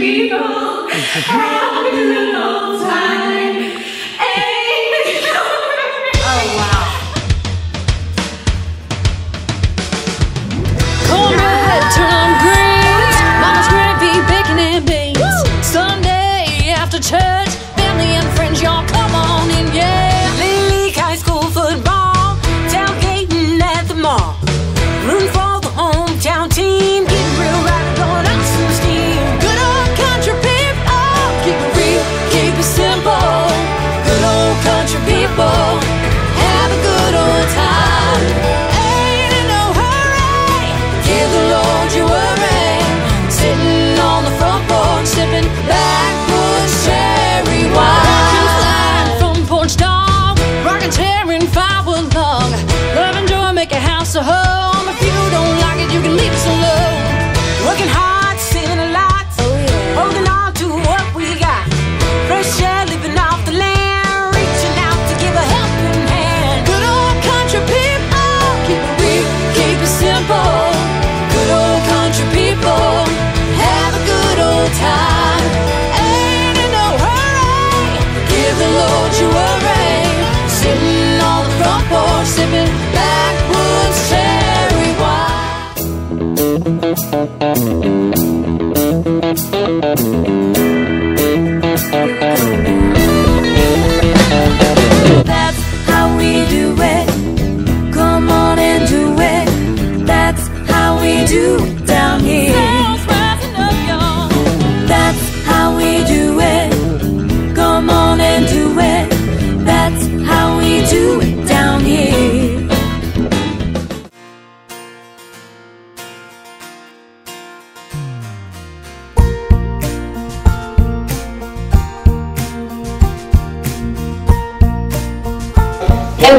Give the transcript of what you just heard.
people. I've been a long time. sanctuary, sitting on the front porch, sipping back.